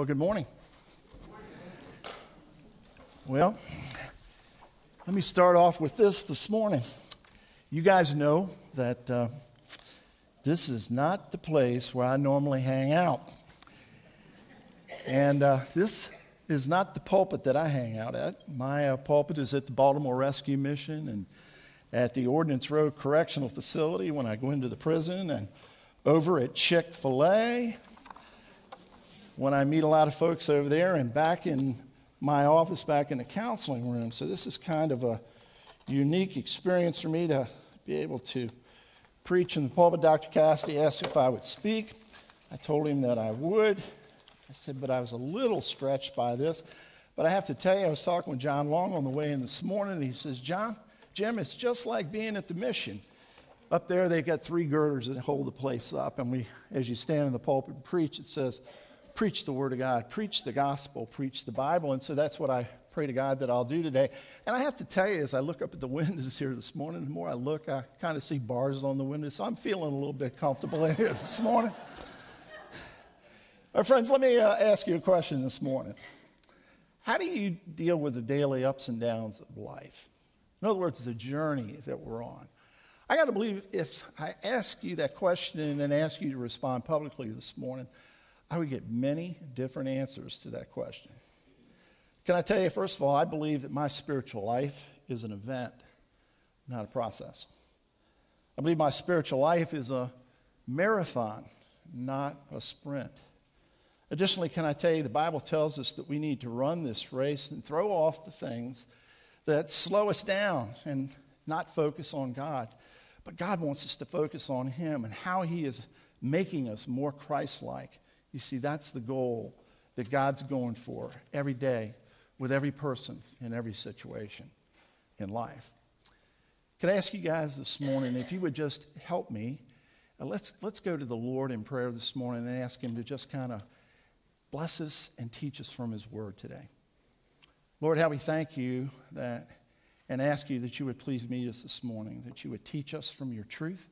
Well, good morning. Well, let me start off with this this morning. You guys know that uh, this is not the place where I normally hang out. And uh, this is not the pulpit that I hang out at. My uh, pulpit is at the Baltimore Rescue Mission and at the Ordnance Road Correctional Facility when I go into the prison, and over at Chick fil A when I meet a lot of folks over there, and back in my office, back in the counseling room. So this is kind of a unique experience for me to be able to preach in the pulpit. Dr. Cassidy asked if I would speak. I told him that I would. I said, but I was a little stretched by this. But I have to tell you, I was talking with John Long on the way in this morning, he says, John, Jim, it's just like being at the mission. Up there, they've got three girders that hold the place up. And we, as you stand in the pulpit and preach, it says, preach the Word of God, preach the gospel, preach the Bible. And so that's what I pray to God that I'll do today. And I have to tell you, as I look up at the windows here this morning, the more I look, I kind of see bars on the windows. So I'm feeling a little bit comfortable in here this morning. My friends, let me uh, ask you a question this morning. How do you deal with the daily ups and downs of life? In other words, the journey that we're on. I got to believe if I ask you that question and then ask you to respond publicly this morning, I would get many different answers to that question. Can I tell you, first of all, I believe that my spiritual life is an event, not a process. I believe my spiritual life is a marathon, not a sprint. Additionally, can I tell you, the Bible tells us that we need to run this race and throw off the things that slow us down and not focus on God. But God wants us to focus on Him and how He is making us more Christ like. You see, that's the goal that God's going for every day with every person in every situation in life. Can I ask you guys this morning if you would just help me? Uh, let's, let's go to the Lord in prayer this morning and ask Him to just kind of bless us and teach us from His Word today. Lord, how we thank you that and ask you that you would please meet us this morning, that you would teach us from your truth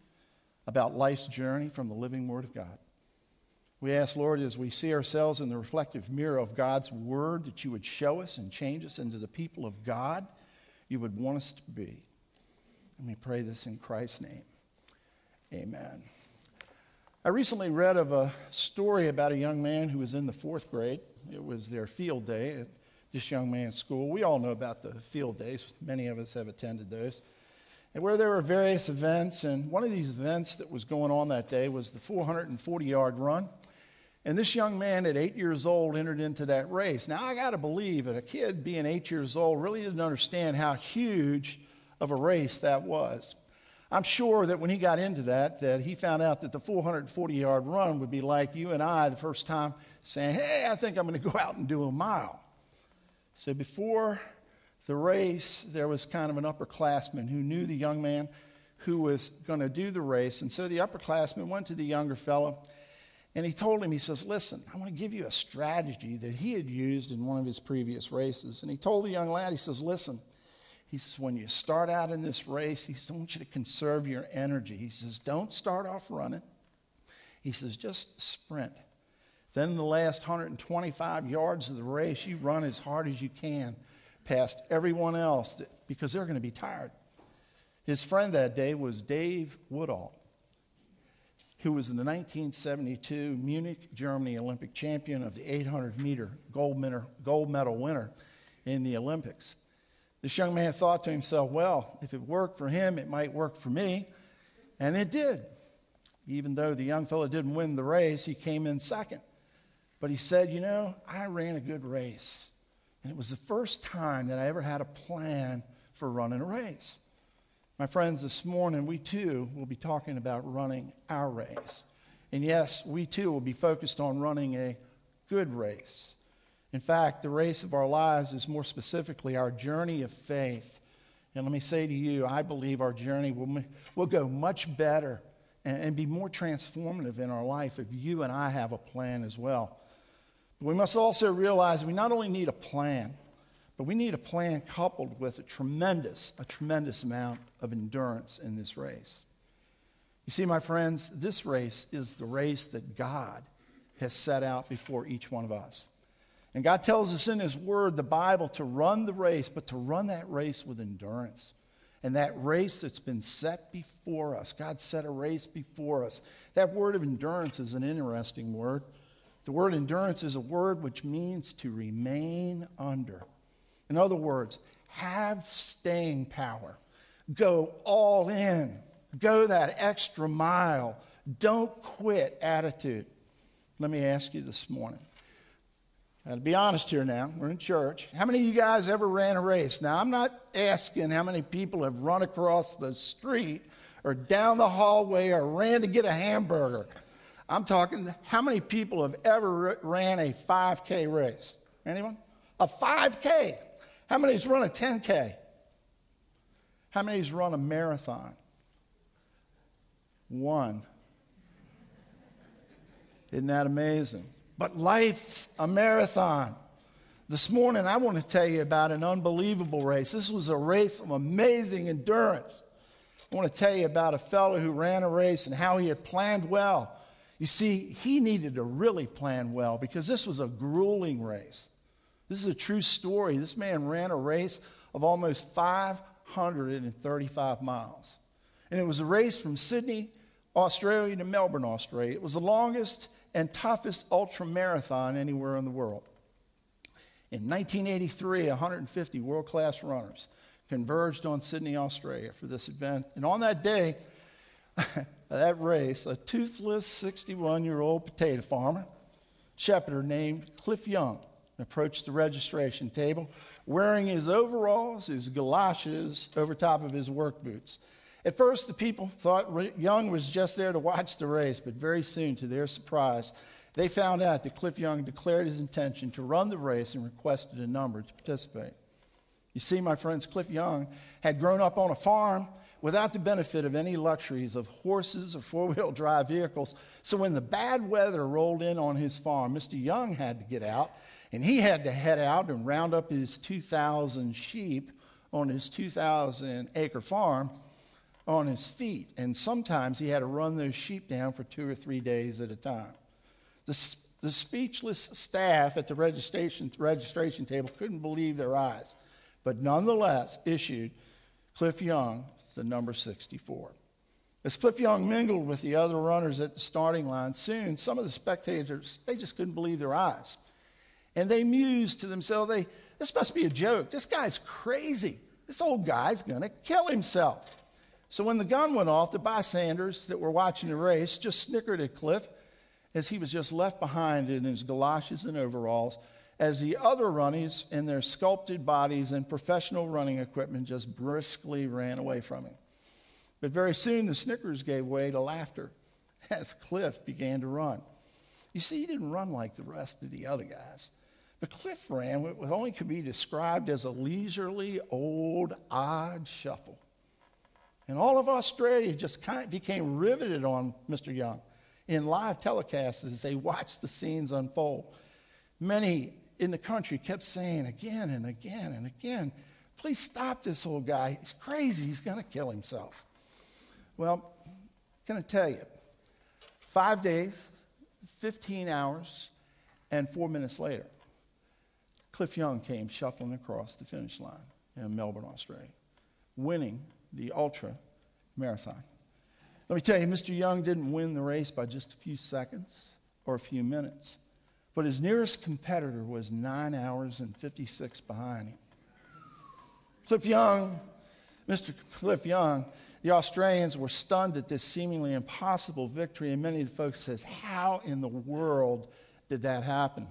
about life's journey from the living Word of God. We ask, Lord, as we see ourselves in the reflective mirror of God's Word, that you would show us and change us into the people of God you would want us to be. And we pray this in Christ's name. Amen. I recently read of a story about a young man who was in the fourth grade. It was their field day at this young man's school. We all know about the field days, many of us have attended those. And where there were various events, and one of these events that was going on that day was the 440 yard run. And this young man at eight years old entered into that race. Now, I got to believe that a kid being eight years old really didn't understand how huge of a race that was. I'm sure that when he got into that, that he found out that the 440 yard run would be like you and I the first time saying, Hey, I think I'm going to go out and do a mile. So before the race, there was kind of an upperclassman who knew the young man who was going to do the race. And so the upperclassman went to the younger fellow and he told him, he says, Listen, I want to give you a strategy that he had used in one of his previous races. And he told the young lad, he says, Listen, he says, when you start out in this race, he says, I want you to conserve your energy. He says, don't start off running. He says, just sprint. Then the last 125 yards of the race, you run as hard as you can past everyone else because they're going to be tired. His friend that day was Dave Wottle who was the 1972 Munich, Germany Olympic champion of the 800 meter gold, gold medal winner in the Olympics. This young man thought to himself, well, if it worked for him, it might work for me. And it did. Even though the young fellow didn't win the race, he came in second. But he said, you know, I ran a good race. And it was the first time that I ever had a plan for running a race. My friends, this morning we too will be talking about running our race. And yes, we too will be focused on running a good race. In fact, the race of our lives is more specifically our journey of faith. And let me say to you, I believe our journey will, will go much better and, and be more transformative in our life if you and I have a plan as well. But we must also realize we not only need a plan, but we need a plan coupled with a tremendous, a tremendous amount of endurance in this race. You see, my friends, this race is the race that God has set out before each one of us. And God tells us in His Word, the Bible, to run the race, but to run that race with endurance. And that race that's been set before us, God set a race before us. That word of endurance is an interesting word. The word endurance is a word which means to remain under. In other words, have staying power. Go all in. Go that extra mile. Don't quit attitude. Let me ask you this morning to be honest here now, we're in church. How many of you guys ever ran a race? Now, I'm not asking how many people have run across the street or down the hallway or ran to get a hamburger. I'm talking how many people have ever ran a 5K race? Anyone? A 5K. How many's run a 10K? How many's run a marathon? One. Isn't that amazing? But life's a marathon. This morning, I want to tell you about an unbelievable race. This was a race of amazing endurance. I want to tell you about a fellow who ran a race and how he had planned well. You see, he needed to really plan well because this was a grueling race. This is a true story. This man ran a race of almost 535 miles. And it was a race from Sydney, Australia to Melbourne, Australia. It was the longest and toughest ultra marathon anywhere in the world. In 1983, 150 world class runners converged on Sydney, Australia for this event. And on that day, that race, a toothless 61 year old potato farmer, shepherd named Cliff Young, approached the registration table wearing his overalls, his galoshes over top of his work boots. At first, the people thought Young was just there to watch the race, but very soon, to their surprise, they found out that Cliff Young declared his intention to run the race and requested a number to participate. You see, my friends, Cliff Young had grown up on a farm without the benefit of any luxuries of horses or four wheel drive vehicles. So when the bad weather rolled in on his farm, Mr. Young had to get out, and he had to head out and round up his 2,000 sheep on his 2,000 acre farm on his feet, and sometimes he had to run those sheep down for two or three days at a time. The, the speechless staff at the registration, registration table couldn't believe their eyes, but nonetheless issued Cliff Young the number 64. As Cliff Young mingled with the other runners at the starting line, soon some of the spectators, they just couldn't believe their eyes. And they mused to themselves, they, this must be a joke. This guy's crazy. This old guy's going to kill himself. So when the gun went off, the bystanders that were watching the race just snickered at Cliff as he was just left behind in his galoshes and overalls, as the other runnies in their sculpted bodies and professional running equipment just briskly ran away from him. But very soon the snickers gave way to laughter as Cliff began to run. You see, he didn't run like the rest of the other guys. But Cliff ran what only could be described as a leisurely, old, odd shuffle. And all of Australia just kind of became riveted on Mr. Young in live telecasts as they watched the scenes unfold. Many in the country kept saying again and again and again, please stop this old guy. He's crazy. He's going to kill himself. Well, I'm going to tell you, five days, 15 hours, and four minutes later, Cliff Young came shuffling across the finish line in Melbourne, Australia, winning the ultra marathon. Let me tell you, Mr. Young didn't win the race by just a few seconds or a few minutes, but his nearest competitor was nine hours and 56 behind him. Cliff Young, Mr. Cliff Young, the Australians were stunned at this seemingly impossible victory, and many of the folks says, "How in the world did that happen?"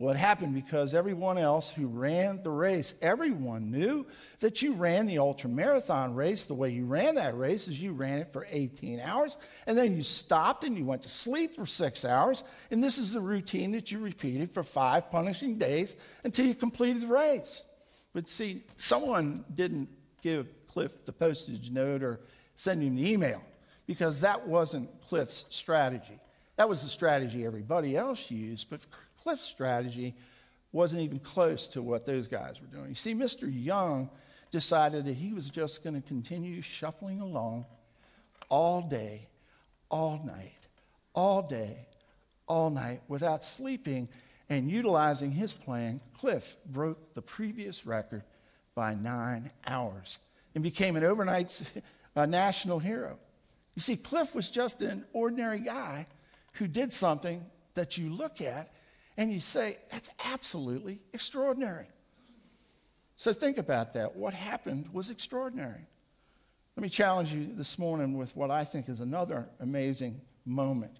It happened because everyone else who ran the race, everyone knew that you ran the ultra marathon race. The way you ran that race is you ran it for 18 hours, and then you stopped and you went to sleep for six hours. And this is the routine that you repeated for five punishing days until you completed the race. But see, someone didn't give Cliff the postage note or send him the email because that wasn't Cliff's strategy. That was the strategy everybody else used, but Cliff's strategy wasn't even close to what those guys were doing. You see, Mr. Young decided that he was just going to continue shuffling along all day, all night, all day, all night without sleeping And utilizing his plan, Cliff broke the previous record by nine hours and became an overnight national hero. You see, Cliff was just an ordinary guy who did something that you look at and you say, that's absolutely extraordinary. So think about that. What happened was extraordinary. Let me challenge you this morning with what I think is another amazing moment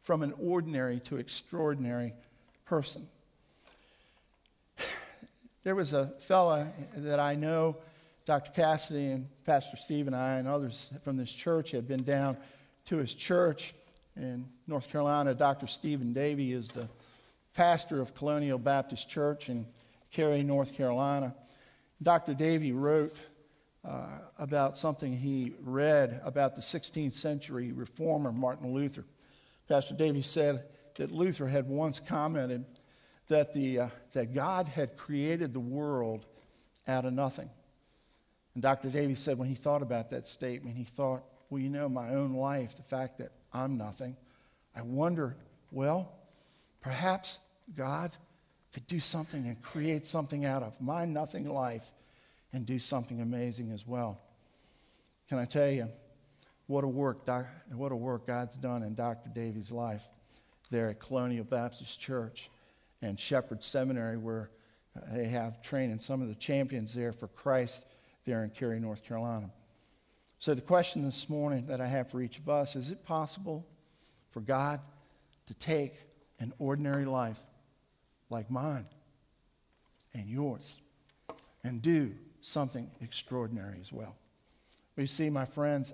from an ordinary to extraordinary person. There was a fella that I know, Dr. Cassidy and Pastor Steve and I and others from this church had been down to his church in North Carolina. Dr. Stephen Davey is the pastor of Colonial Baptist Church in Cary, North Carolina. Dr. Davey wrote uh, about something he read about the 16th century reformer Martin Luther. Pastor Davey said that Luther had once commented that, the, uh, that God had created the world out of nothing. And Dr. Davey said when he thought about that statement, he thought, well, you know, my own life, the fact that I'm nothing, I wonder, well, perhaps God could do something and create something out of my nothing life and do something amazing as well. Can I tell you what a work, what a work God's done in Dr. Davey's life there at Colonial Baptist Church and Shepherd Seminary, where they have training some of the champions there for Christ there in Cary, North Carolina. So, the question this morning that I have for each of us is it possible for God to take an ordinary life like mine and yours and do something extraordinary as well. We see, my friends,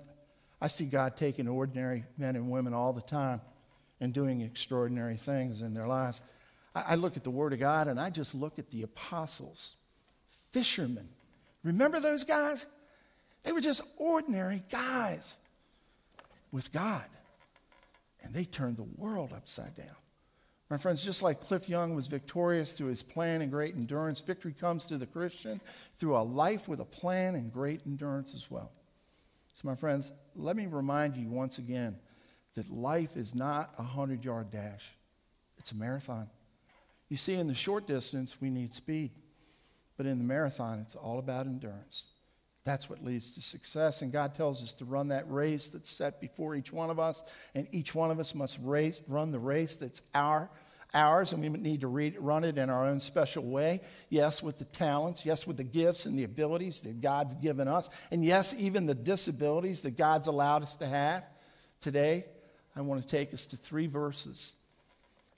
I see God taking ordinary men and women all the time and doing extraordinary things in their lives. I, I look at the Word of God and I just look at the apostles, fishermen. Remember those guys? They were just ordinary guys with God. And they turned the world upside down. My friends, just like Cliff Young was victorious through his plan and great endurance, victory comes to the Christian through a life with a plan and great endurance as well. So, my friends, let me remind you once again that life is not a 100 yard dash, it's a marathon. You see, in the short distance, we need speed, but in the marathon, it's all about endurance. That's what leads to success. And God tells us to run that race that's set before each one of us. And each one of us must race, run the race that's our, ours. And we need to read, run it in our own special way. Yes, with the talents. Yes, with the gifts and the abilities that God's given us. And yes, even the disabilities that God's allowed us to have. Today, I want to take us to three verses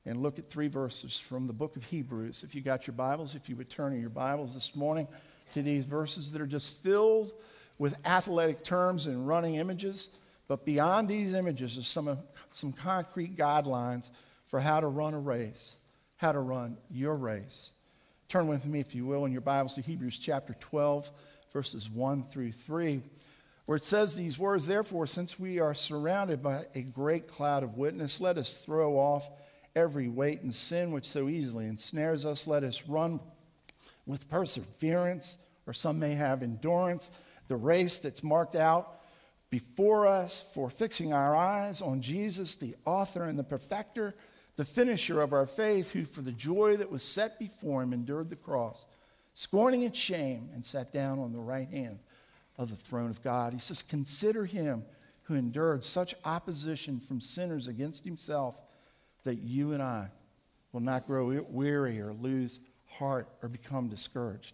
and look at three verses from the book of Hebrews. If you got your Bibles, if you would turn in your Bibles this morning to these verses that are just filled with athletic terms and running images. But beyond these images are some, some concrete guidelines for how to run a race, how to run your race. Turn with me, if you will, in your Bibles to Hebrews chapter 12, verses 1 through 3, where it says these words Therefore, since we are surrounded by a great cloud of witness, let us throw off every weight and sin which so easily ensnares us. Let us run with perseverance, or some may have endurance, the race that's marked out before us for fixing our eyes on Jesus, the author and the perfecter, the finisher of our faith, who for the joy that was set before him endured the cross, scorning its shame, and sat down on the right hand of the throne of God. He says, Consider him who endured such opposition from sinners against himself that you and I will not grow weary or lose heart or become discouraged.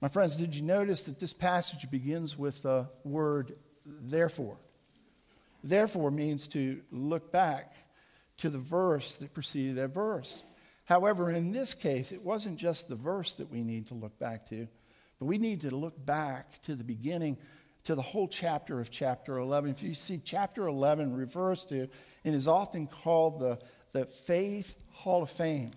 My friends, did you notice that this passage begins with the word therefore? Therefore means to look back to the verse that preceded that verse. However, in this case, it wasn't just the verse that we need to look back to, but we need to look back to the beginning, to the whole chapter of chapter 11. If you see, chapter 11 refers to and is often called the, the Faith Hall of Fame.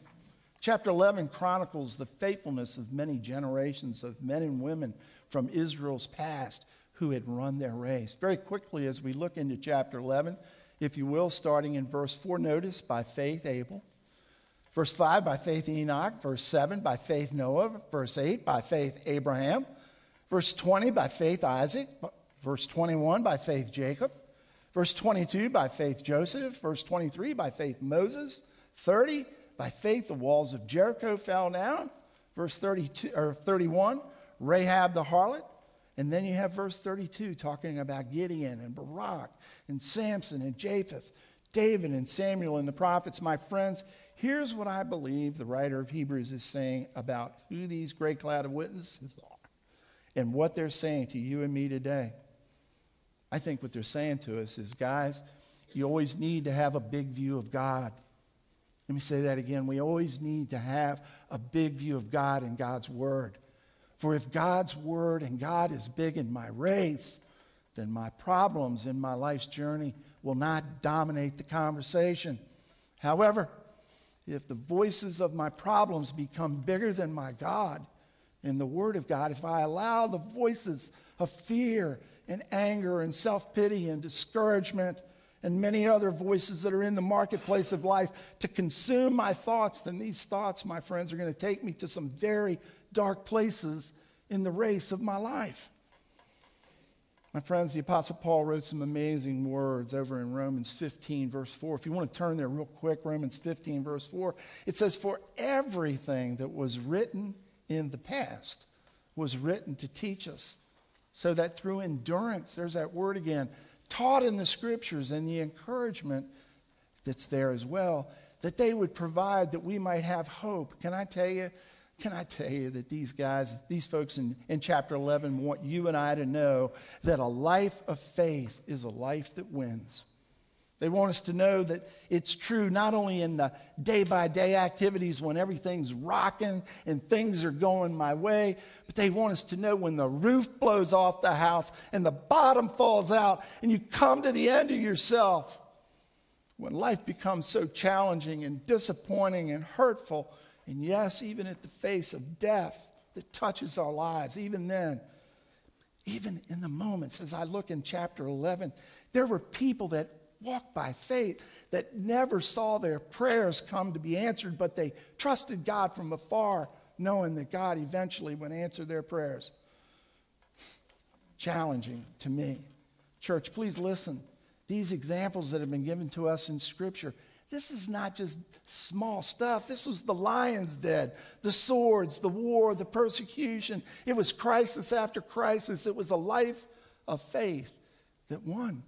Chapter 11 chronicles the faithfulness of many generations of men and women from Israel's past who had run their race. Very quickly, as we look into chapter 11, if you will, starting in verse 4, notice by faith Abel. Verse 5, by faith Enoch. Verse 7, by faith Noah. Verse 8, by faith Abraham. Verse 20, by faith Isaac. Verse 21, by faith Jacob. Verse 22, by faith Joseph. Verse 23, by faith Moses. 30, By faith, the walls of Jericho fell down. Verse 32 or 31, Rahab the harlot. And then you have verse 32 talking about Gideon and Barak and Samson and Japheth, David and Samuel and the prophets. My friends, here's what I believe the writer of Hebrews is saying about who these great cloud of witnesses are and what they're saying to you and me today. I think what they're saying to us is, guys, you always need to have a big view of God. Let me say that again. We always need to have a big view of God and God's Word. For if God's Word and God is big in my race, then my problems in my life's journey will not dominate the conversation. However, if the voices of my problems become bigger than my God and the Word of God, if I allow the voices of fear and anger and self pity and discouragement and many other voices that are in the marketplace of life to consume my thoughts, then these thoughts, my friends, are going to take me to some very dark places in the race of my life. My friends, the Apostle Paul wrote some amazing words over in Romans 15, verse 4. If you want to turn there real quick, Romans 15, verse 4, it says, For everything that was written in the past was written to teach us, so that through endurance, there's that word again, taught in the scriptures and the encouragement that's there as well, that they would provide that we might have hope. Can I tell you? Can I tell you that these guys, these folks in, in chapter 11 want you and I to know that a life of faith is a life that wins. They want us to know that it's true not only in the day by day activities when everything's rocking and things are going my way, but they want us to know when the roof blows off the house and the bottom falls out and you come to the end of yourself. When life becomes so challenging and disappointing and hurtful, and yes, even at the face of death that touches our lives, even then, even in the moments, as I look in chapter 11, there were people that walked by faith that never saw their prayers come to be answered, but they trusted God from afar, knowing that God eventually would answer their prayers. Challenging to me. Church, please listen. These examples that have been given to us in Scripture, this is not just small stuff. This was the lion's dead, the swords, the war, the persecution. It was crisis after crisis. It was a life of faith that won.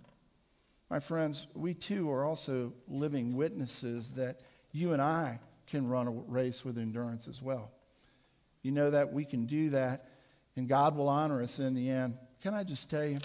My friends, we too are also living witnesses that you and I can run a race with endurance as well. You know that we can do that, and God will honor us in the end. Can I just tell you?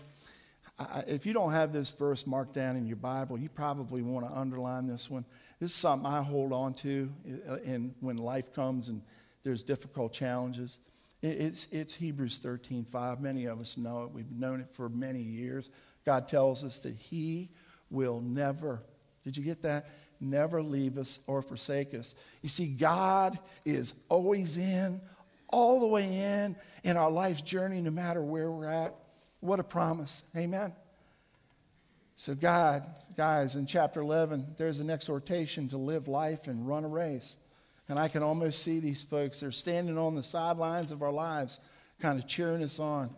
I, if you don't have this verse marked down in your Bible, you probably want to underline this one. This is something I hold on to uh, in, when life comes and there's difficult challenges. It's, it's Hebrews 13 5. Many of us know it. We've known it for many years. God tells us that He will never, did you get that? Never leave us or forsake us. You see, God is always in, all the way in, in our life's journey, no matter where we're at. What a promise. Amen. So, God, guys, in chapter 11, there's an exhortation to live life and run a race. And I can almost see these folks, they're standing on the sidelines of our lives, kind of cheering us on.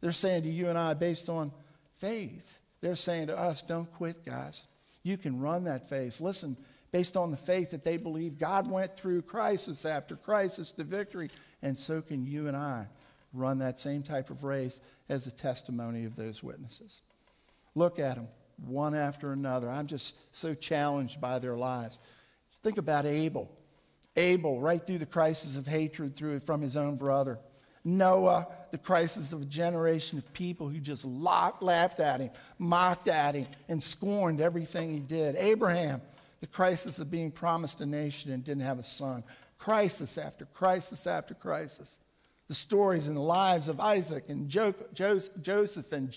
They're saying to you and I, based on faith. They're saying to us, don't quit, guys. You can run that face. Listen, based on the faith that they believe, God went through crisis after crisis to victory, and so can you and I run that same type of race as a testimony of those witnesses. Look at them, one after another. I'm just so challenged by their lives. Think about Abel. Abel, right through the crisis of hatred through from his own brother. Noah, the crisis of a generation of people who just laughed at him, mocked at him, and scorned everything he did. Abraham, the crisis of being promised a nation and didn't have a son. Crisis after crisis after crisis. The stories and the lives of Isaac and jo- jo- Joseph and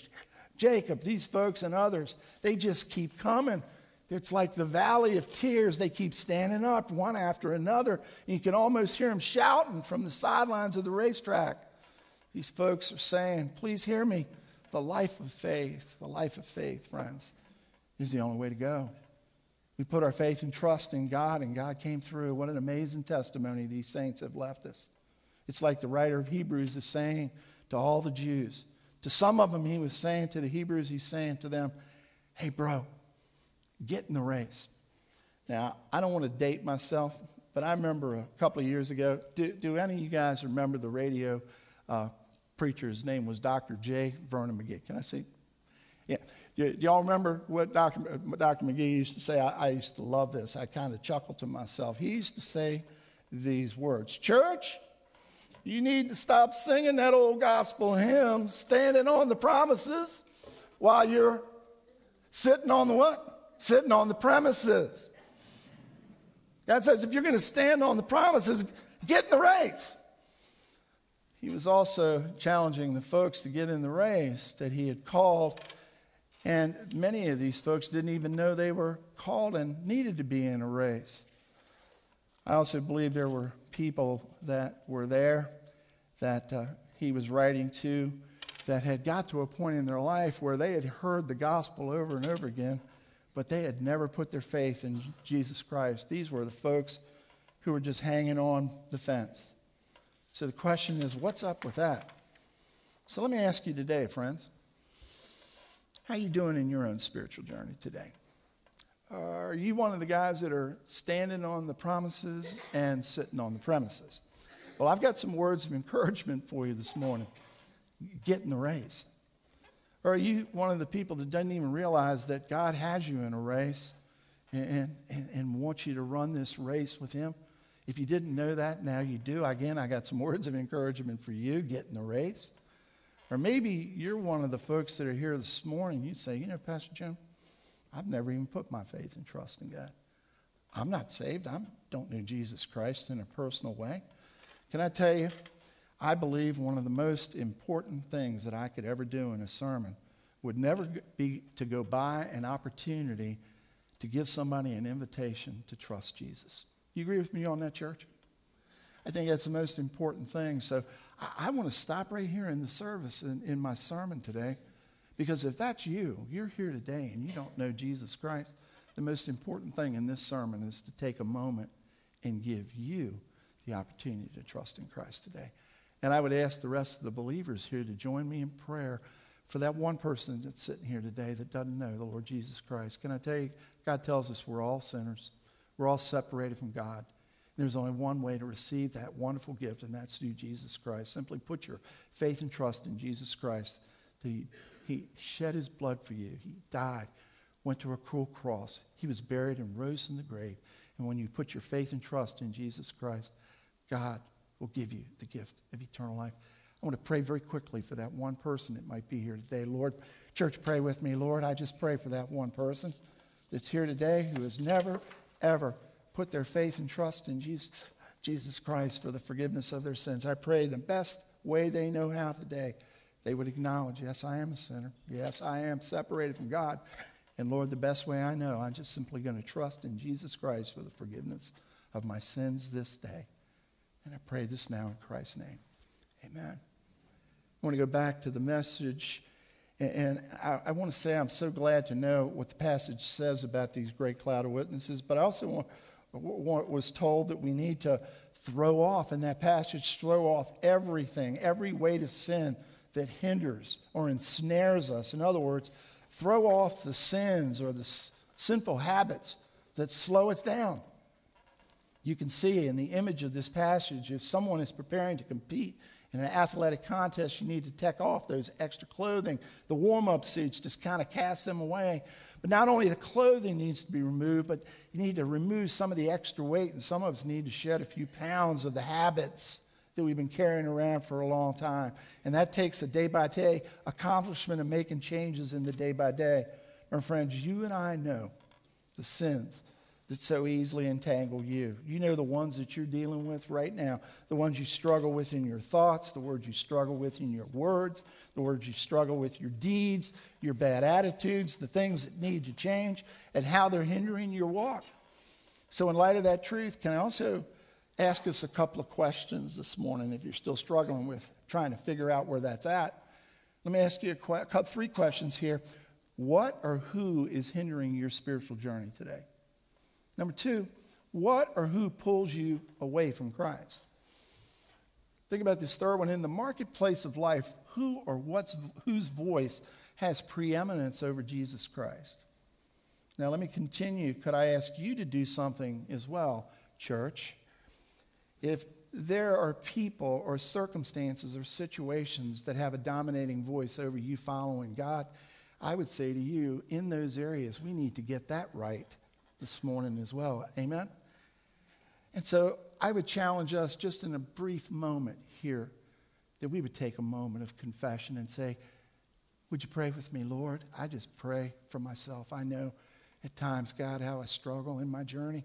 Jacob, these folks and others, they just keep coming. It's like the valley of tears. They keep standing up one after another. And you can almost hear them shouting from the sidelines of the racetrack. These folks are saying, Please hear me. The life of faith, the life of faith, friends, is the only way to go. We put our faith and trust in God, and God came through. What an amazing testimony these saints have left us. It's like the writer of Hebrews is saying to all the Jews. To some of them, he was saying to the Hebrews, he's saying to them, Hey, bro, Get in the race. Now, I don't want to date myself, but I remember a couple of years ago. Do, do any of you guys remember the radio uh, preacher? His name was Dr. J. Vernon McGee. Can I see? Yeah. Do, do y'all remember what Dr. Dr. McGee used to say? I, I used to love this. I kind of chuckled to myself. He used to say these words Church, you need to stop singing that old gospel hymn, standing on the promises, while you're sitting on the what? Sitting on the premises. God says, if you're going to stand on the promises, get in the race. He was also challenging the folks to get in the race that he had called. And many of these folks didn't even know they were called and needed to be in a race. I also believe there were people that were there that uh, he was writing to that had got to a point in their life where they had heard the gospel over and over again, but they had never put their faith in Jesus Christ. These were the folks who were just hanging on the fence. So the question is, what's up with that? So let me ask you today, friends. How are you doing in your own spiritual journey today? Uh, are you one of the guys that are standing on the promises and sitting on the premises? Well, I've got some words of encouragement for you this morning. Get in the race. Or are you one of the people that doesn't even realize that God has you in a race and, and, and wants you to run this race with Him? If you didn't know that, now you do. Again, I got some words of encouragement for you. Get in the race. Or maybe you're one of the folks that are here this morning. You say, you know, Pastor Jim, I've never even put my faith and trust in God. I'm not saved. I don't know Jesus Christ in a personal way. Can I tell you, I believe one of the most important things that I could ever do in a sermon would never be to go by an opportunity to give somebody an invitation to trust Jesus. You agree with me on that, church? I think that's the most important thing. So I, I want to stop right here in the service in, in my sermon today because if that's you, you're here today and you don't know Jesus Christ, the most important thing in this sermon is to take a moment and give you the opportunity to trust in Christ today. And I would ask the rest of the believers here to join me in prayer for that one person that's sitting here today that doesn't know the Lord Jesus Christ. Can I tell you, God tells us we're all sinners, we're all separated from God. There's only one way to receive that wonderful gift, and that's through Jesus Christ. Simply put your faith and trust in Jesus Christ. He, he shed his blood for you. He died, went to a cruel cross. He was buried and rose from the grave. And when you put your faith and trust in Jesus Christ, God will give you the gift of eternal life. I want to pray very quickly for that one person that might be here today. Lord, church, pray with me. Lord, I just pray for that one person that's here today who has never, ever put their faith and trust in Jesus, Jesus Christ for the forgiveness of their sins. I pray the best way they know how today, they would acknowledge, yes, I am a sinner. Yes, I am separated from God. And Lord, the best way I know, I'm just simply going to trust in Jesus Christ for the forgiveness of my sins this day. And I pray this now in Christ's name. Amen. I want to go back to the message. And I, want to say I'm so glad to know what the passage says about these great cloud of witnesses, but I also was told that we need to throw off in that passage, throw off everything, every weight of sin that hinders or ensnares us. In other words, throw off the sins or the sinful habits that slow us down. You can see in the image of this passage, if someone is preparing to compete in an athletic contest, you need to take off those extra clothing. The warm up suits just kind of cast them away. But not only the clothing needs to be removed, but you need to remove some of the extra weight, and some of us need to shed a few pounds of the habits that we've been carrying around for a long time. And that takes a day by day accomplishment of making changes in the day by day. My friends, you and I know the sins that so easily entangle you. You know the ones that you're dealing with right now, the ones you struggle with in your thoughts, the words you struggle with in your words, the words you struggle with your deeds, your bad attitudes, the things that need to change, and how they're hindering your walk. So, in light of that truth, can I also ask us a couple of questions this morning if you're still struggling with trying to figure out where that's at? Let me ask you a, three questions here. What or who is hindering your spiritual journey today? Number two, what or who pulls you away from Christ? Think about this third one. In the marketplace of life, who or what's, whose voice has preeminence over Jesus Christ? Now, let me continue. Could I ask you to do something as well, church? If there are people or circumstances or situations that have a dominating voice over you following God, I would say to you, in those areas, we need to get that right this morning as well. Amen? And so I would challenge us just in a brief moment here that we would take a moment of confession and say, Would you pray with me, Lord? I just pray for myself. I know at times, God, how I struggle in my journey.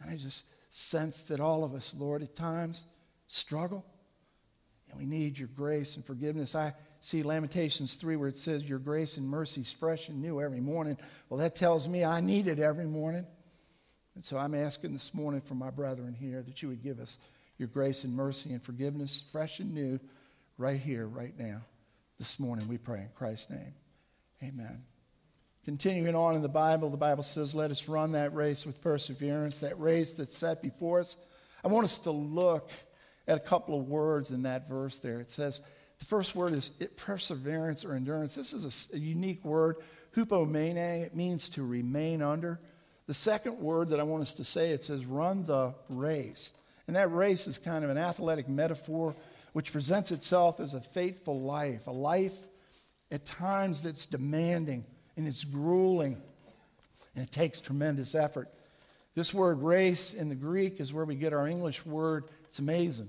And I just sense that all of us, Lord, at times struggle. And we need your grace and forgiveness. I see Lamentations 3 where it says, Your grace and mercy is fresh and new every morning. Well, that tells me I need it every morning. And so I'm asking this morning for my brethren here that you would give us your grace and mercy and forgiveness, fresh and new, right here, right now. This morning we pray in Christ's name. Amen. Continuing on in the Bible, the Bible says, Let us run that race with perseverance, that race that's set before us. I want us to look at a couple of words in that verse there. It says, the first word is perseverance or endurance. This is a, a unique word, hupomene. It means to remain under. The second word that I want us to say, it says run the race. And that race is kind of an athletic metaphor which presents itself as a faithful life, a life at times that's demanding and it's grueling and it takes tremendous effort. This word race in the Greek is where we get our English word, it's amazing,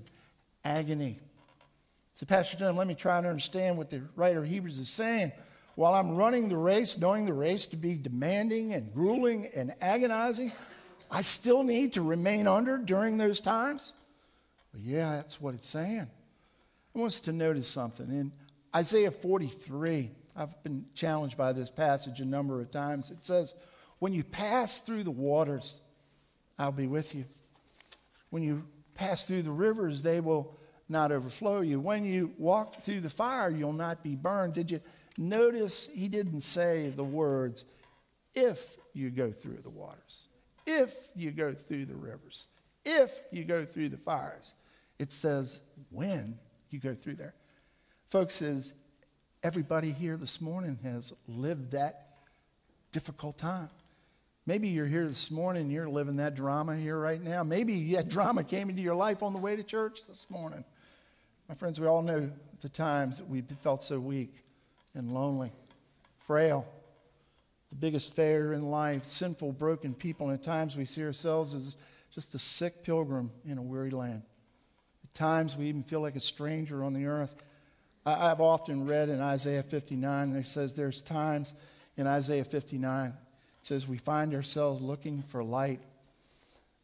agony. So, Pastor Jim, let me try and understand what the writer of Hebrews is saying. While I'm running the race, knowing the race to be demanding and grueling and agonizing, I still need to remain under during those times? Well, yeah, that's what it's saying. I want us to notice something. In Isaiah 43, I've been challenged by this passage a number of times. It says, When you pass through the waters, I'll be with you. When you pass through the rivers, they will not overflow you. When you walk through the fire, you'll not be burned. Did you notice he didn't say the words, if you go through the waters, if you go through the rivers, if you go through the fires? It says, when you go through there. Folks, is everybody here this morning has lived that difficult time. Maybe you're here this morning you're living that drama here right now. Maybe that drama came into your life on the way to church this morning. My friends, we all know the times that we felt so weak and lonely, frail, the biggest failure in life, sinful, broken people. And at times we see ourselves as just a sick pilgrim in a weary land. At times we even feel like a stranger on the earth. I've often read in Isaiah 59, and it says there's times in Isaiah 59, it says we find ourselves looking for light,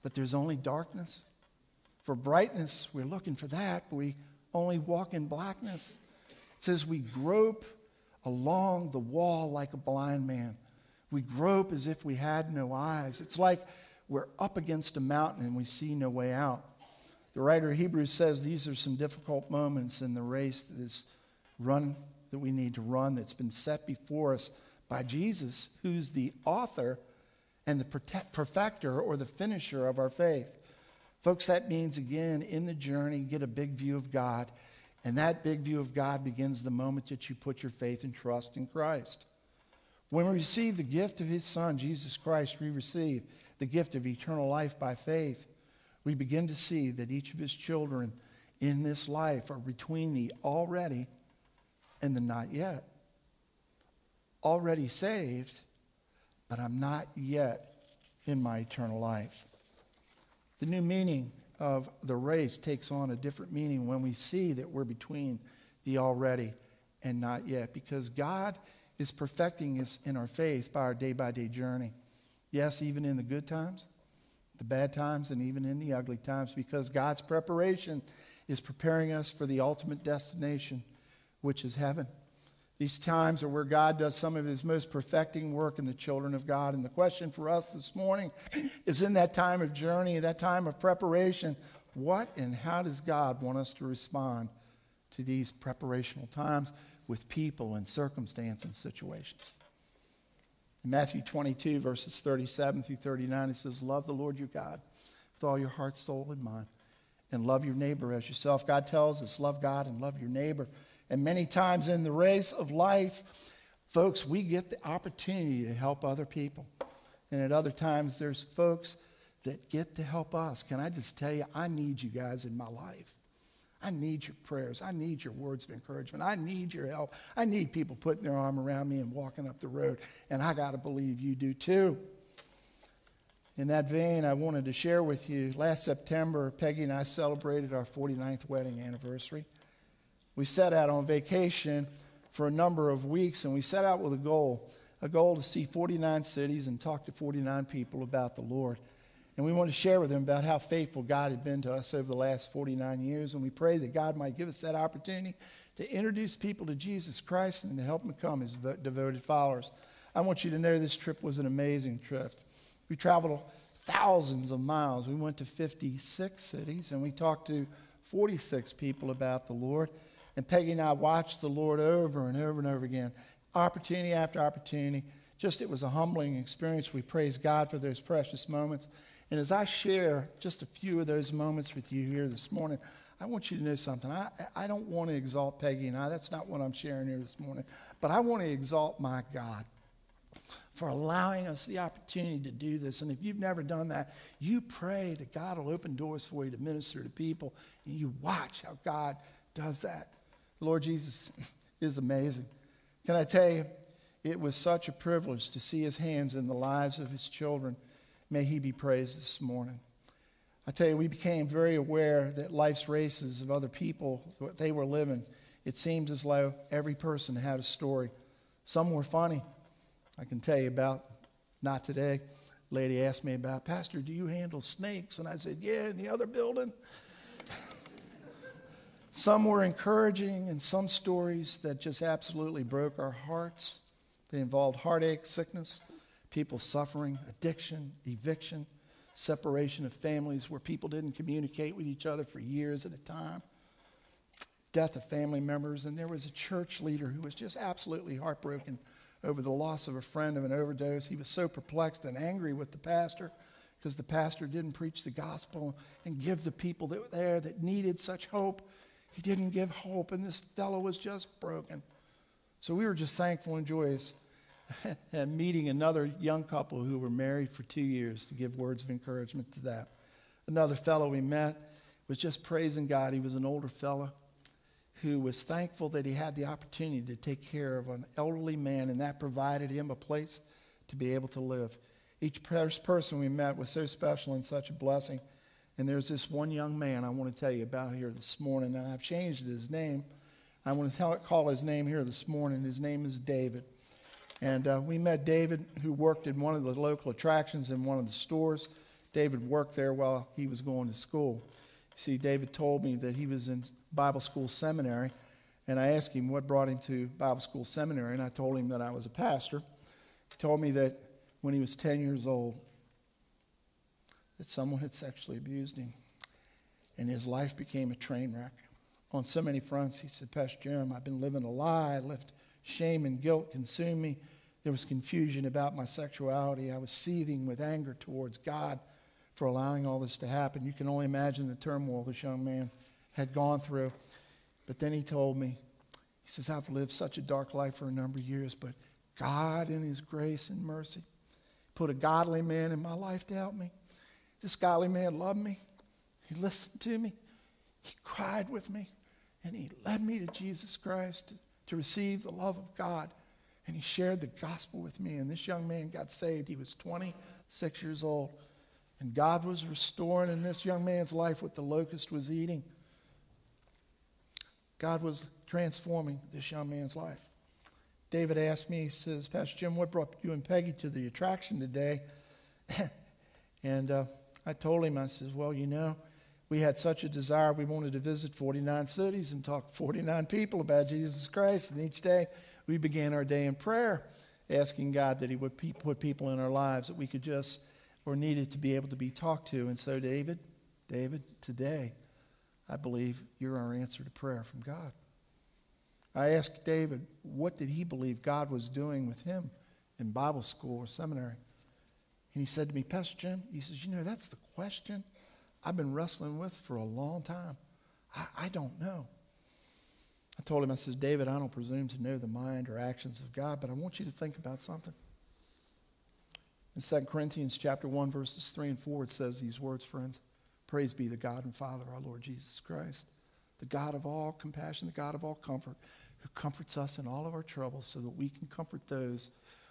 but there's only darkness. For brightness, we're looking for that, but we only walk in blackness. It says we grope along the wall like a blind man. We grope as if we had no eyes. It's like we're up against a mountain and we see no way out. The writer of Hebrews says these are some difficult moments in the race that is run that we need to run that's been set before us by Jesus, who's the author and the perfecter or the finisher of our faith. Folks, that means again, in the journey, get a big view of God. And that big view of God begins the moment that you put your faith and trust in Christ. When we receive the gift of His Son, Jesus Christ, we receive the gift of eternal life by faith we begin to see that each of his children in this life are between the already and the not yet. Already saved, but I'm not yet in my eternal life. The new meaning of the race takes on a different meaning when we see that we're between the already and not yet, because God is perfecting us in our faith by our day by day journey. Yes, even in the good times, the bad times and even in the ugly times because God's preparation is preparing us for the ultimate destination, which is heaven. These times are where God does some of his most perfecting work in the children of God. And the question for us this morning is in that time of journey, that time of preparation, what and how does God want us to respond to these preparational times with people and circumstance and situations? In Matthew 22, verses 37 through 39, it says, Love the Lord your God with all your heart, soul, and mind, and love your neighbor as yourself. God tells us, love God and love your neighbor. And many times in the race of life, folks, we get the opportunity to help other people. And at other times, there's folks that get to help us. Can I just tell you, I need you guys in my life. I need your prayers. I need your words of encouragement. I need your help. I need people putting their arm around me and walking up the road. And I got to believe you do too. In that vein, I wanted to share with you last September, Peggy and I celebrated our 49th wedding anniversary. We set out on vacation for a number of weeks, and we set out with a goal a goal to see 49 cities and talk to 49 people about the Lord. And we want to share with them about how faithful God had been to us over the last 49 years. And we pray that God might give us that opportunity to introduce people to Jesus Christ and to help them become his devoted followers. I want you to know this trip was an amazing trip. We traveled thousands of miles. We went to 56 cities and we talked to 46 people about the Lord. And Peggy and I watched the Lord over and over and over again, opportunity after opportunity. Just it was a humbling experience. We praise God for those precious moments. And as I share just a few of those moments with you here this morning, I want you to know something. I, I don't want to exalt Peggy and I. That's not what I'm sharing here this morning. But I want to exalt my God for allowing us the opportunity to do this. And if you've never done that, you pray that God will open doors for you to minister to people. And you watch how God does that. The Lord Jesus is amazing. Can I tell you, it was such a privilege to see his hands in the lives of his children May he be praised this morning. I tell you, we became very aware that life's races of other people, what they were living, it seemed as though every person had a story. Some were funny. I can tell you about, not today. Lady asked me about, Pastor, do you handle snakes? And I said, Yeah, in the other building. some were encouraging, and some stories that just absolutely broke our hearts. They involved heartache, sickness, people suffering, addiction, eviction, separation of families where people didn't communicate with each other for years at a time, death of family members. And there was a church leader who was just absolutely heartbroken over the loss of a friend of an overdose. He was so perplexed and angry with the pastor because the pastor didn't preach the gospel and give the people that were there that needed such hope. He didn't give hope, and this fellow was just broken. So we were just thankful and joyous and meeting another young couple who were married for two years to give words of encouragement to that. Another fellow we met was just praising God. He was an older fellow who was thankful that he had the opportunity to take care of an elderly man, and that provided him a place to be able to live. Each person we met was so special and such a blessing. And there's this one young man I want to tell you about here this morning, and I've changed his name. I want to tell, call his name here this morning. His name is David. And uh, we met David, who worked in one of the local attractions in one of the stores. David worked there while he was going to school. See, David told me that he was in Bible school seminary, and I asked him what brought him to Bible school seminary, and I told him that I was a pastor. He told me that when he was 10 years old, that someone had sexually abused him, and his life became a train wreck. On so many fronts, he said, Pastor Jim, I've been living a lie. I lived Shame and guilt consumed me. There was confusion about my sexuality. I was seething with anger towards God for allowing all this to happen. You can only imagine the turmoil this young man had gone through. But then he told me, he says, I've lived such a dark life for a number of years, but God, in His grace and mercy, put a godly man in my life to help me. This godly man loved me. He listened to me. He cried with me. And he led me to Jesus Christ to receive the love of God. And he shared the gospel with me. And this young man got saved. He was 26 years old. And God was restoring in this young man's life what the locust was eating. God was transforming this young man's life. David asked me, he says, Pastor Jim, what brought you and Peggy to the attraction today? and uh, I told him, I says, well, you know, we had such a desire. We wanted to visit 49 cities and talk to 49 people about Jesus Christ. And each day we began our day in prayer, asking God that He would put people in our lives that we could just or needed to be able to be talked to. And so, David, David, today, I believe you're our answer to prayer from God. I asked David, what did he believe God was doing with him in Bible school or seminary? And he said to me, Pastor Jim, he says, you know, that's the question I've been wrestling with for a long time. I, I don't know. I told him, I said, David, I don't presume to know the mind or actions of God, but I want you to think about something. In 2 Corinthians chapter 1, verses 3 and 4, it says these words, friends. Praise be the God and Father, our Lord Jesus Christ, the God of all compassion, the God of all comfort, who comforts us in all of our troubles so that we can comfort those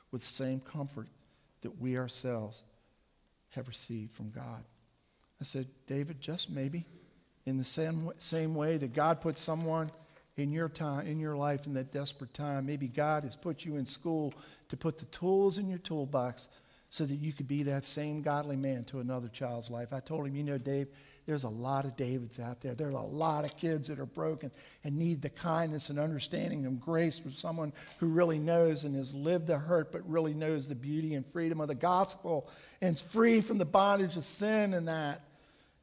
with the same comfort that we ourselves have received from God. I said, David, just maybe in the same, same way that God put someone in your time, in your life in that desperate time, maybe God has put you in school to put the tools in your toolbox so that you could be that same godly man to another child's life. I told him, you know, Dave, there's a lot of Davids out there. There's a lot of kids that are broken and need the kindness and understanding and grace from someone who really knows and has lived the hurt, but really knows the beauty and freedom of the gospel and is free from the bondage of sin and that,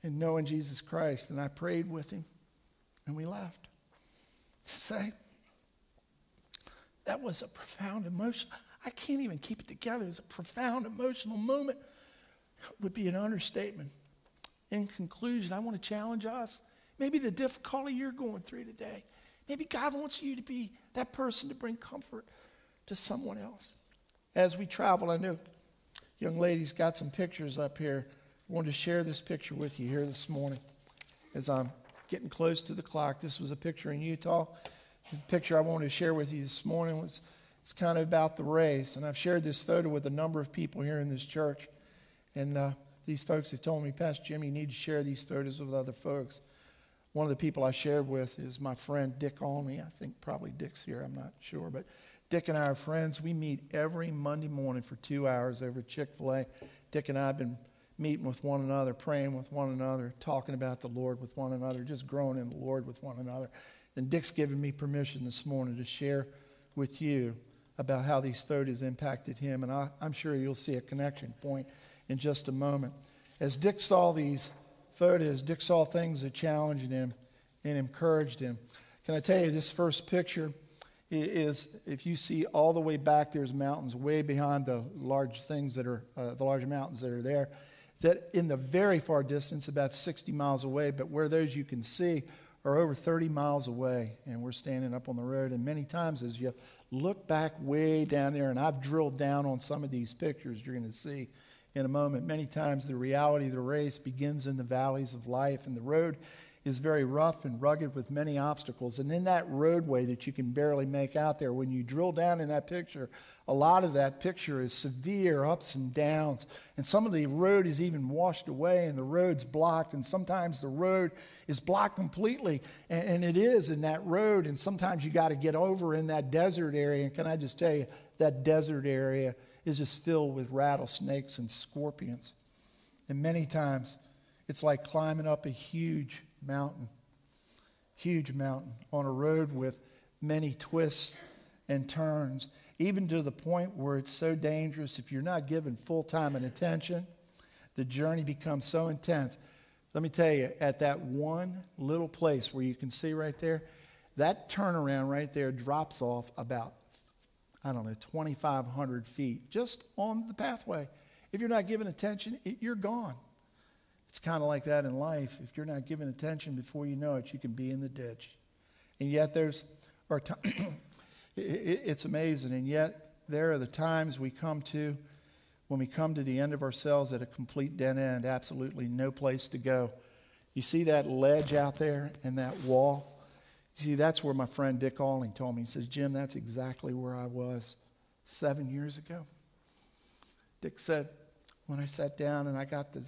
and knowing Jesus Christ. And I prayed with him, and we left. To say, that was a profound emotion. I can't even keep it together. It was a profound emotional moment. It would be an understatement. In conclusion, I want to challenge us. Maybe the difficulty you're going through today, maybe God wants you to be that person to bring comfort to someone else. As we travel, I know young ladies got some pictures up here. I wanted to share this picture with you here this morning as I'm getting close to the clock. This was a picture in Utah. The picture I wanted to share with you this morning was it's kind of about the race. And I've shared this photo with a number of people here in this church. And uh, these folks have told me, Pastor Jim, you need to share these photos with other folks. One of the people I shared with is my friend Dick Olney. I think probably Dick's here, I'm not sure. But Dick and I are friends. We meet every Monday morning for two hours over at Chick fil A. Dick and I have been meeting with one another, praying with one another, talking about the Lord with one another, just growing in the Lord with one another. And Dick's given me permission this morning to share with you about how these photos impacted him. And I, am sure you'll see a connection point in just a moment. As Dick saw these photos, Dick saw things that challenged him and encouraged him. Can I tell you, this first picture is, if you see all the way back, there's mountains way behind the large things that are, uh, the large mountains that are there. That in the very far distance, about 60 miles away, but where those you can see are over 30 miles away, and we're standing up on the road. And many times, as you look back way down there, and I've drilled down on some of these pictures you're going to see in a moment. Many times, the reality of the race begins in the valleys of life, and the road is very rough and rugged with many obstacles. And in that roadway that you can barely make out there, when you drill down in that picture, a lot of that picture is severe ups and downs. And some of the road is even washed away and the road's blocked. And sometimes the road is blocked completely. And, and it is in that road. And sometimes you got to get over in that desert area. And can I just tell you, that desert area is just filled with rattlesnakes and scorpions. And many times it's like climbing up a huge mountain, huge mountain, on a road with many twists and turns, even to the point where it's so dangerous if you're not given full time and attention, the journey becomes so intense. Let me tell you, at that one little place where you can see right there, that turnaround right there drops off about, I don't know, 2,500 feet just on the pathway. If you're not giving attention, it, you're gone. It's kind of like that in life. If you're not giving attention before you know it, you can be in the ditch. And yet there's, or t- it's amazing. And yet there are the times we come to when we come to the end of ourselves at a complete dead end, absolutely no place to go. You see that ledge out there and that wall? You see, that's where my friend Dick Alling told me. He says, Jim, that's exactly where I was seven years ago. Dick said, when I sat down and I got the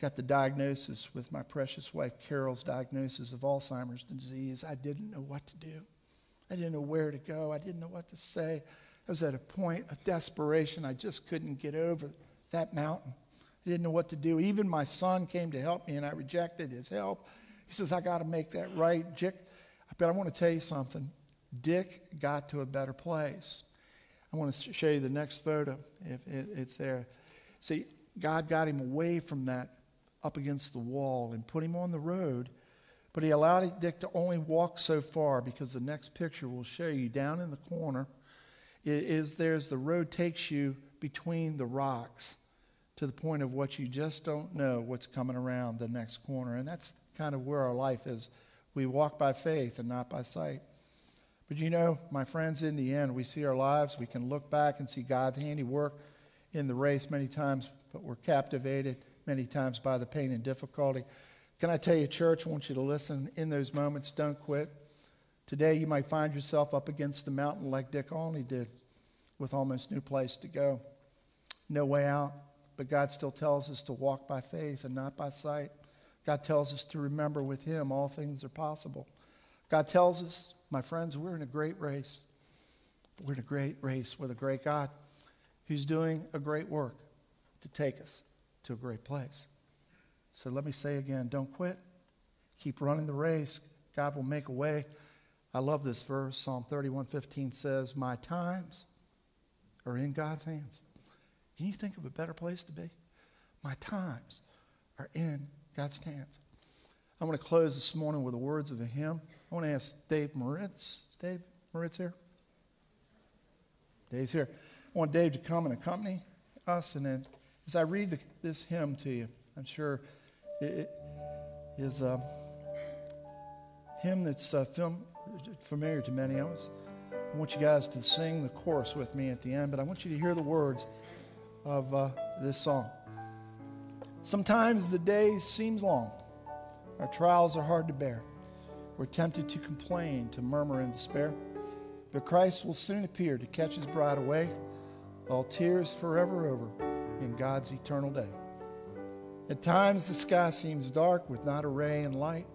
got the diagnosis with my precious wife Carol's diagnosis of Alzheimer's disease, I didn't know what to do. I didn't know where to go. I didn't know what to say. I was at a point of desperation. I just couldn't get over that mountain. I didn't know what to do. Even my son came to help me, and I rejected his help. He says, I got to make that right. Dick, but I want to tell you something. Dick got to a better place. I want to show you the next photo, if it's there. See, God got him away from that up against the wall and put him on the road. But he allowed Dick to only walk so far because the next picture will show you down in the corner is there's the road takes you between the rocks to the point of what you just don't know what's coming around the next corner. And that's kind of where our life is. We walk by faith and not by sight. But you know, my friends, in the end, we see our lives, we can look back and see God's handiwork in the race many times, but we're captivated many times by the pain and difficulty. Can I tell you, church, I want you to listen in those moments. Don't quit. Today, you might find yourself up against the mountain like Dick Olney did, with almost no place to go, no way out. But God still tells us to walk by faith and not by sight. God tells us to remember with Him all things are possible. God tells us, my friends, we're in a great race. We're in a great race with a great God who's doing a great work to take us to a great place. So let me say again don't quit. Keep running the race. God will make a way. I love this verse. Psalm 31:15 says, "My times are in God's hands." Can you think of a better place to be? My times are in God's stands. I want to close this morning with the words of a hymn. I want to ask Dave Moritz. Dave Moritz here? Dave's here. I want Dave to come and accompany us. And then as I read the, this hymn to you, I'm sure it is a hymn that's uh, familiar to many of us. I want you guys to sing the chorus with me at the end, but I want you to hear the words of uh, this song. Sometimes the day seems long, our trials are hard to bear. We're tempted to complain, to murmur in despair. But Christ will soon appear to catch his bride away, all tears forever over in God's eternal day. At times the sky seems dark with not a ray and light.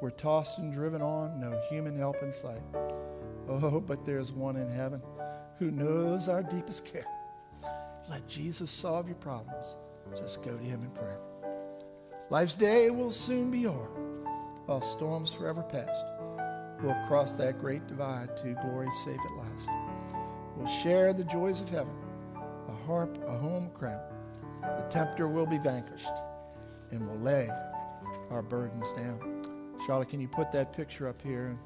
We're tossed and driven on, no human help in sight. Oh, but there's one in heaven who knows our deepest care. Let Jesus solve your problems. Just go to him in prayer. Life's day will soon be o'er, while storms forever past. We'll cross that great divide to glory safe at last. We'll share the joys of heaven, a harp, a home, a crown. The tempter will be vanquished and we'll lay our burdens down. Charlotte, can you put that picture up here? And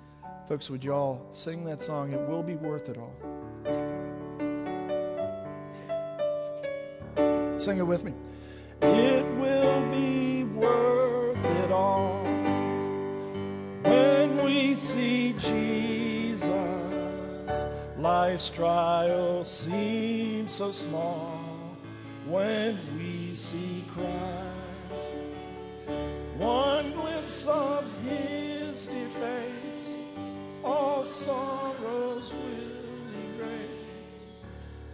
folks, would you all sing that song? It will be worth it all. Sing it with me. It will be worth it all when we see Jesus. Life's trials seem so small when we see Christ. One glimpse of his dear face, all sorrows will erase.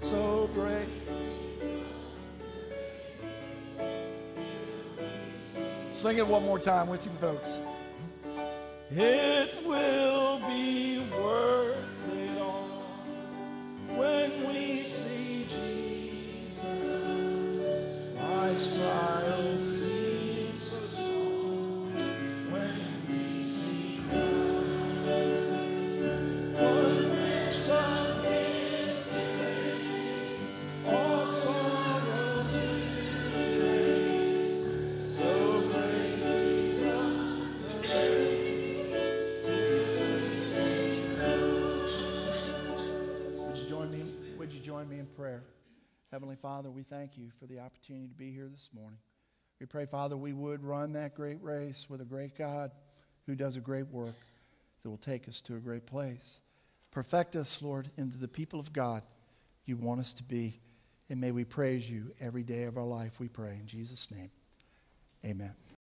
So great. Sing it one more time with you folks. It will be worth Heavenly Father, we thank you for the opportunity to be here this morning. We pray, Father, we would run that great race with a great God who does a great work that will take us to a great place. Perfect us, Lord, into the people of God you want us to be. And may we praise you every day of our life, we pray. In Jesus' name, amen.